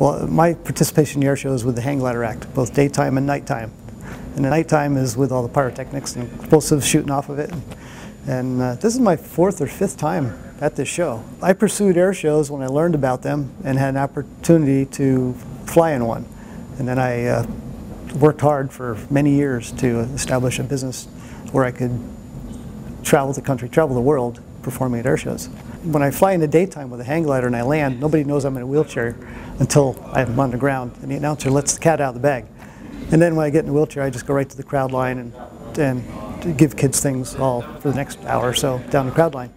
Well, my participation in air shows with the Hang Glider Act, both daytime and nighttime. And the nighttime is with all the pyrotechnics and explosives shooting off of it. And uh, this is my fourth or fifth time at this show. I pursued air shows when I learned about them and had an opportunity to fly in one. And then I uh, worked hard for many years to establish a business where I could travel the country, travel the world, performing at air shows. When I fly in the daytime with a hang glider and I land, nobody knows I'm in a wheelchair until I'm on the ground and the announcer lets the cat out of the bag. And then when I get in the wheelchair, I just go right to the crowd line and, and give kids things all for the next hour or so down the crowd line.